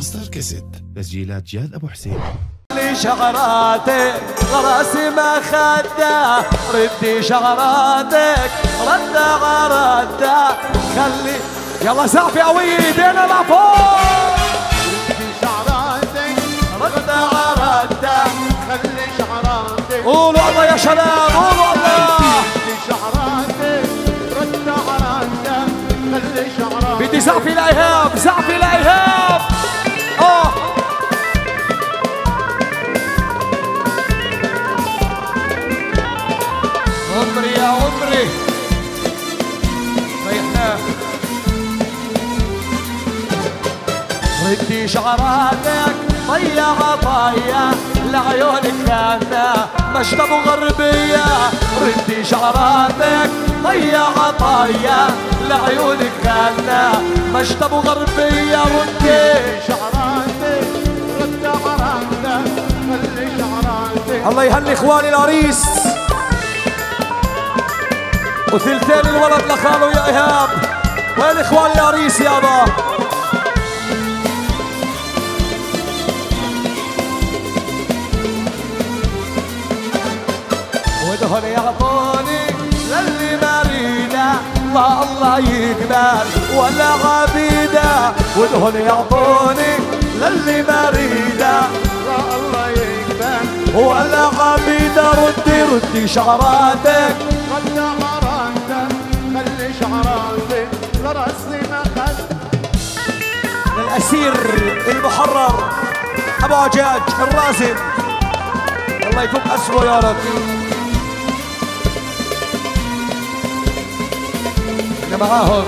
ماستر كاسيت تسجيلات جاد أبو حسين. شعراتك راسي ما خده ردي شعراتك رده غرده خلي يلا سقفي قوي إيدينا لفوق شعراتك رده غرده خلي شعراتك. قولوا الله يا شباب قولوا الله بدي شعراتك رد عراتك خلي شعراتك. بدي سقفي الايهاب سقفي الايهاب شعراتك ضيع ضيع لعيونك كانت مشرب غربية. ردي شعراتك ضيع ضيع لعيونك كانت مشرب غربية. ردي شعراتك رد عراتك خلي شعراتك. الله يهني إخواني العريس. وثلثين الولد لخاله يا إيهاب. وين إخواني العريس يابا؟ ودهن يعطوني للي مريدة ما الله يقبل ولا عبيدة ودهن يعطوني للي الله يقبل ولا عبيدة ردي ردي شعراتك. رد عراتك خلي شعراتك لرأسي ما خد للأسير المحرر أبو عجاج الرازم. الله يفك أسره يا رب. معاهم.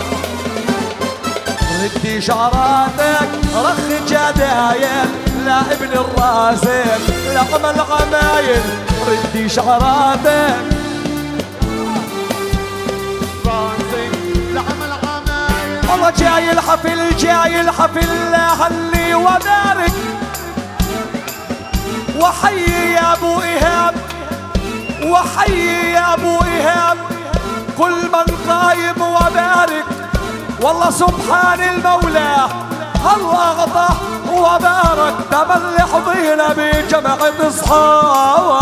ردي شعراتك رخ جدايل لا ابن الرازم لا عمل غمايل ردي شعراتك. لعمل عمايل والله جاي الحفل جاي الحفل لا هلي وبارك. وحي يا أبو إيهاب وحي يا أبو إيهاب. كل من قايم وبارك. والله سبحان المولى الله أغطى وبارك. تملي حظينا بجمعة اصحاب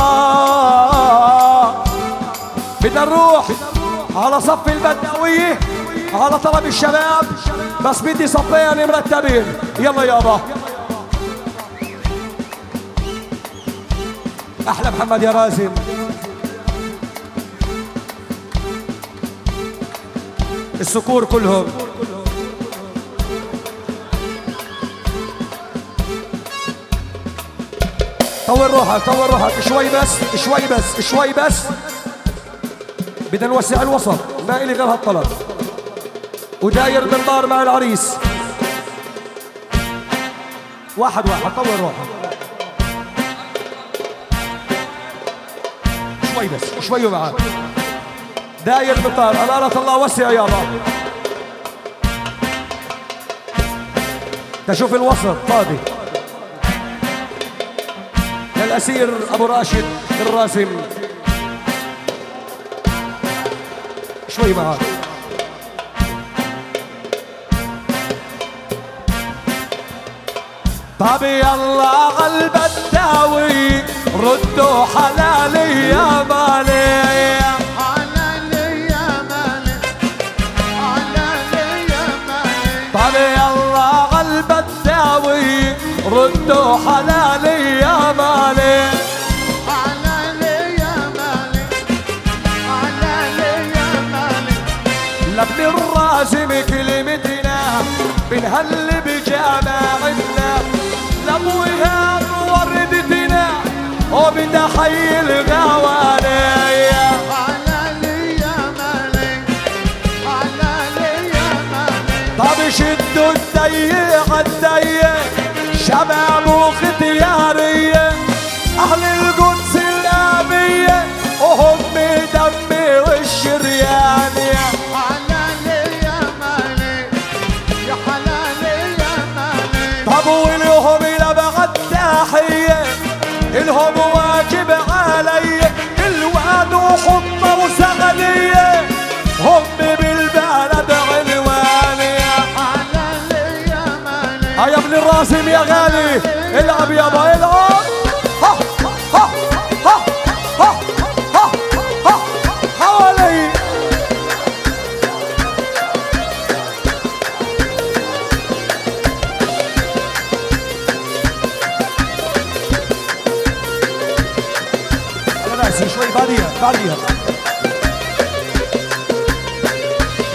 بدنا نروح على صف البدوية على طلب الشباب. بس بدي صفين مرتبين. يلا يابا. أحلى محمد يا رازم. الصقور كلهم. طول روحك طول روحك. شوي بس شوي بس شوي بس. بدنا نوسع الوسط. ما إلي غير هالطلب. وداير منظار مع العريس. واحد واحد. طول روحك. شوي بس شوي معاه داير منظار أمانة الله وسع يابا تشوف الوسط. فاضي. للأسير أبو راشد الراسم شوي معاه طب يلا قلب الداوي. ردوا حلالي يا مالي. ردوا حلالي يا مالي. حلالي يا مالك حلالي يا مالك لابن الرازم كلمتنا بنهل بجماعتنا لابو ايهاب وردتنا وبتحيي مالك طب شدوا الضيق الضيق شباب وختيارية غالي العب يابا العب ها ها ها ها ها حوالي. ناسي بعديها بعديها.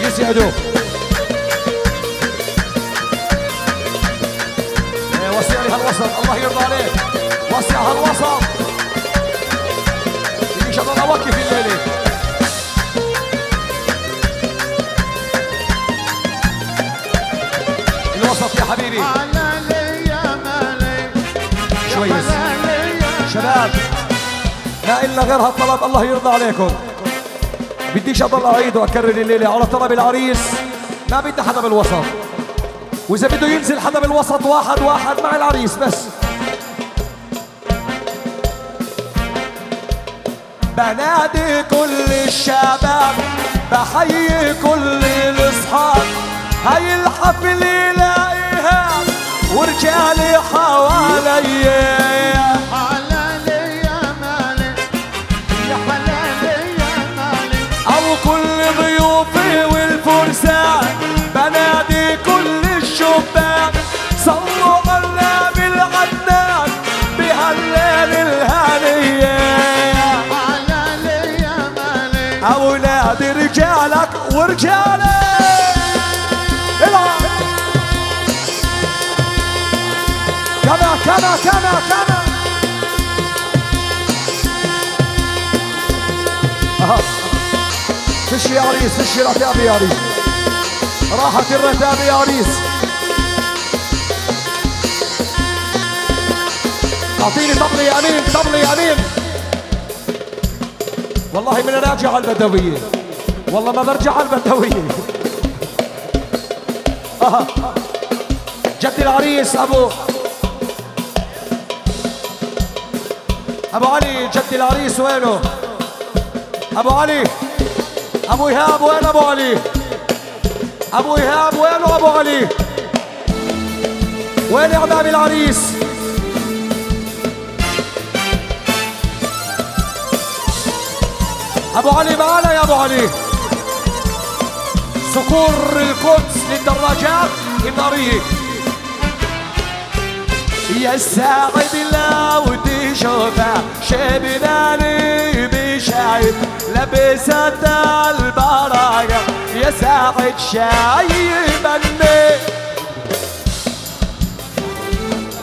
يسعدوا يرضى عليك وسع هالوسط أن شاء الله اوقف الليلة الوسط يا حبيبي. شوي شباب. ما إلا غير هالطلب. الله يرضى عليكم. بديش اضل أعيد وأكرر الليلة. على طلب العريس ما بدي حدا بالوسط. وإذا بده ينزل حدا بالوسط واحد واحد مع العريس بس. بنادي كل الشباب بحيي كل الأصحاب. هاي الحفلة لاقيها ورجالي حوالي رجالك ورجالك العب كما كما كما كما. فش يا عريس فش الرتاب يا عريس راحت الرتاب يا عريس أعطيني طبلي يا أمين طبلي يا أمين. والله من راجع البدوية. والله ما برجع على البدويه أها. جد العريس أبو. أبو علي جد العريس وينه؟ أبو علي. أبو إيهاب وين أبو علي؟ أبو إيهاب وينه أبو علي؟ وين اعمام العريس؟ أبو علي معنا يا أبو علي. صقور القدس للدراجات الناريه يا ساعد لو تشوفه شبناني بشايب لبست البرايا يا ساعد شايبني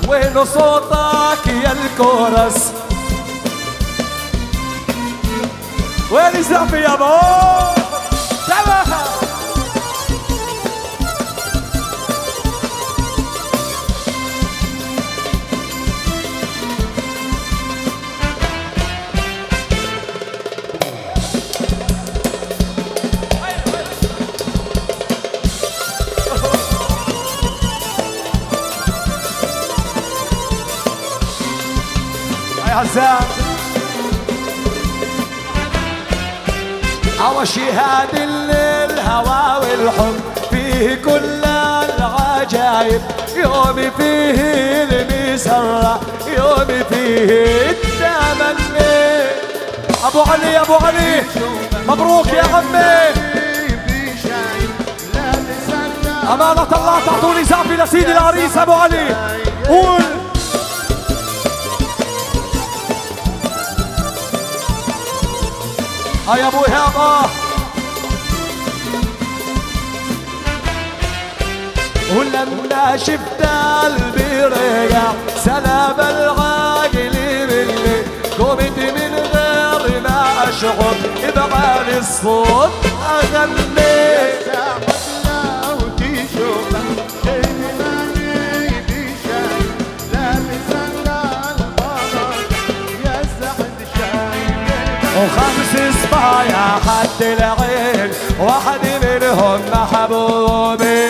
وين صوتك يا الكورس؟ وين الزعفي يا بو؟ حسام عوشي هادي الهوى والحب فيه كل العجايب يومي فيه المسرة يومي فيه التمني أبو علي أبو علي مبروك يا عمي. أمانة الله تعطوني زعفي لسيدي العريس أبو علي. قول. يا ابو إيهاب آه. ولما شفت قلبي رجع سلام العاقل مني قمت من غير ما أشعر بعالي الصوت أغني العين واحد منهم محبوبي.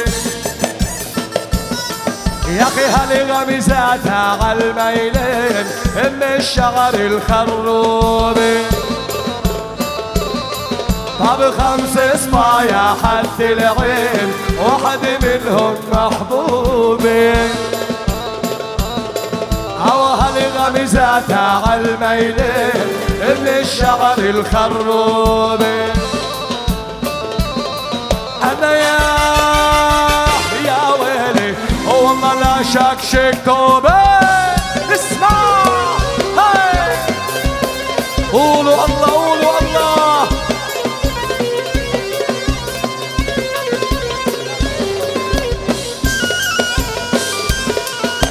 يا أخي هالغمزاتها على الميلين ام الشعر الخروبي طب خمس صبايا حد العين واحد منهم محبوبي غمزاتها عالميلين اللي الشعر الخروبي أنا يا يا ويلي والله لا توبه اسمع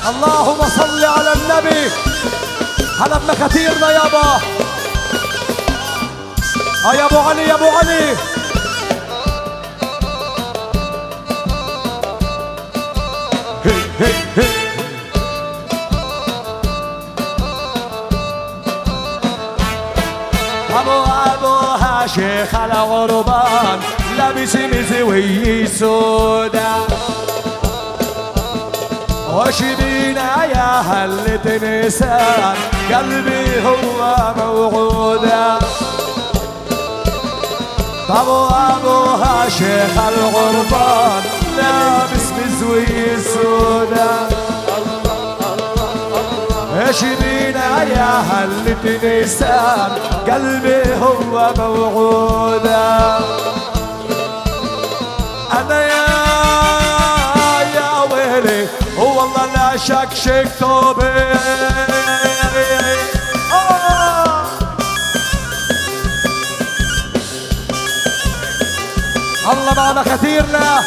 اللهم صل على النبي. على ابن كثيرنا يابا ها يا أبو علي يا أبو علي. هي هي هي. أبو ابوها شيخ الغربان لابس مزوي سودا. وش بينا يا هلة نسان قلبي هو موعودا أبو ابوها شيخ الغربان لابس مزوي سودا. إيش بينا يا هلة نسان قلبي هو موعودا أنا شكشك آه. الله معنا كثيرنا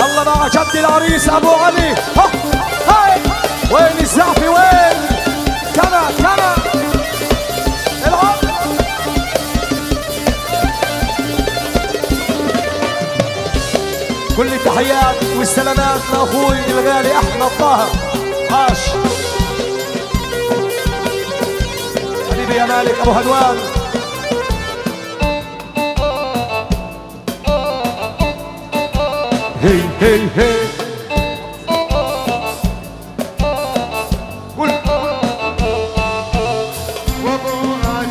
الله مع جد العريس ابو علي ها هاي وين الزعفي وين كما كما كل التحيات والسلامات لاخوي الغالي احمد طه عاش حبيبي يا مالك أبو هدوان. هي هي هي. قول وابوها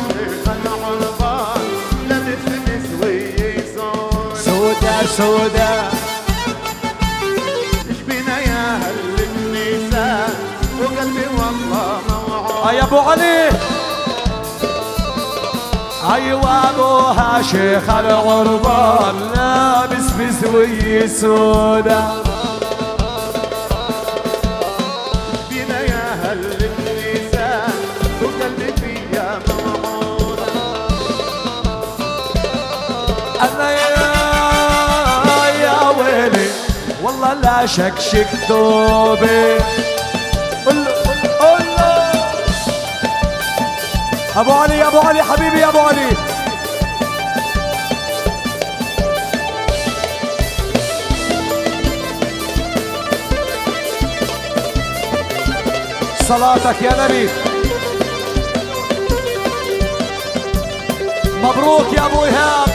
علي أيوه ابوها شيخ العربان لابس بزوي سودا. بينا وقلبي فيها موعود أنا يا يا ويلي والله لا أبو علي يا أبو علي حبيبي يا أبو علي. صلاتك يا نبي. مبروك يا أبو إيهاب.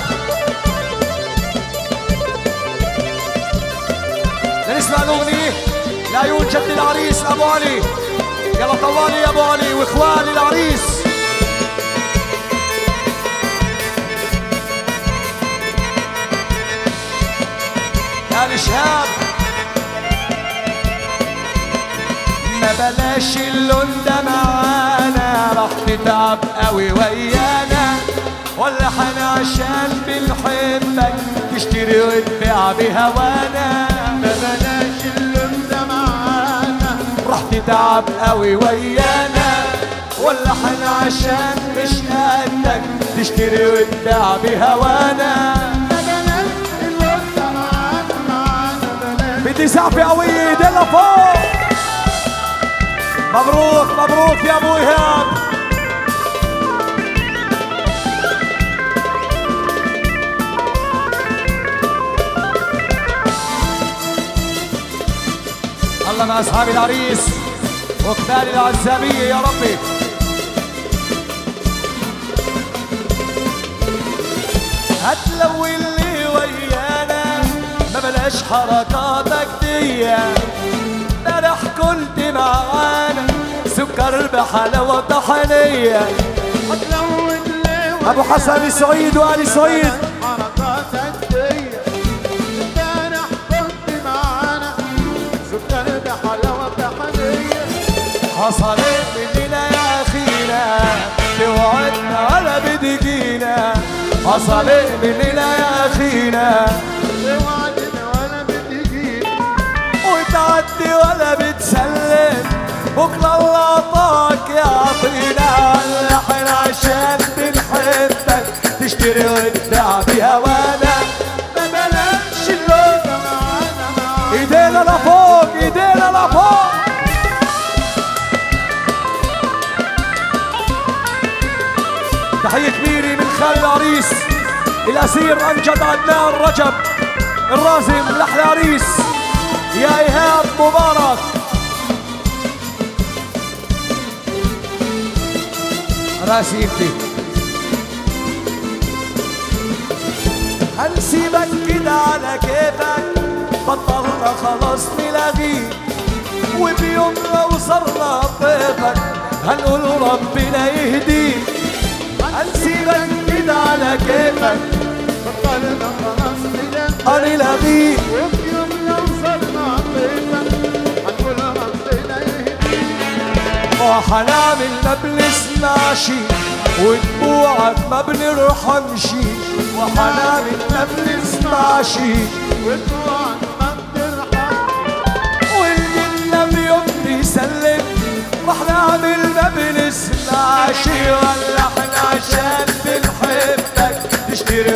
نسمع الاغنيه لعيون جد العريس أبو علي. يلا طوالي يا أبو علي وإخواني العريس. الشهاب ما بلاش اللون ده معانا راح تتعب قوي ويانا. ولا إحنا عشان بنحبك تشتري وتبيع بهوانا. ما بلاش اللون ده معانا راح تتعب قوي ويانا. ولا إحنا عشان مش قدك تشتري وتبيع بهوانا. بلاش بدي زعفي قوية ايدينا فوق. مبروك مبروك يا أبو إيهاب. الله مع أصحاب العريس وقبال العزابية يا ربي. بلاش حركاتك دي امبارح كنت معانا سكر بحلاوة طحنية أبو حسن سعيد وعلي سعيد. حركاتك امبارح كنت معانا سكر بحلاوة حصلت مننا يا اخينا توعدنا على بدقينا. حصلت مننا يا اخينا وتعدي ولا بتسلم. بكرة الله عطاك يعطينا اللحن عشان بنحبك. تشتري وتبيع بهوانا ما بلاش اللون إيدينا لفوق إيدينا لفوق. تحية كبيرة من خال العريس. الأسير أمجد عدنان رجب. الرازم لحلى عريس. يا إيهاب مبارك. راسي هنسيبك كده على كيفك بطلنا خلاص نلاغيك وبيوم لو صرنا ضيفك هنقول ربنا يهديك هنسيبك كده على كيفك بطلنا خلاص نلاقي هنلاغيك وفي وحلام المبلس ماشي ودموعك ما بنروح امشي وحلام المبلس ماشي ودموعك ما بنروح والجنة بيوم سلمني واحلام المبلس ماشي ولا إحنا عشان بنحبك تشتري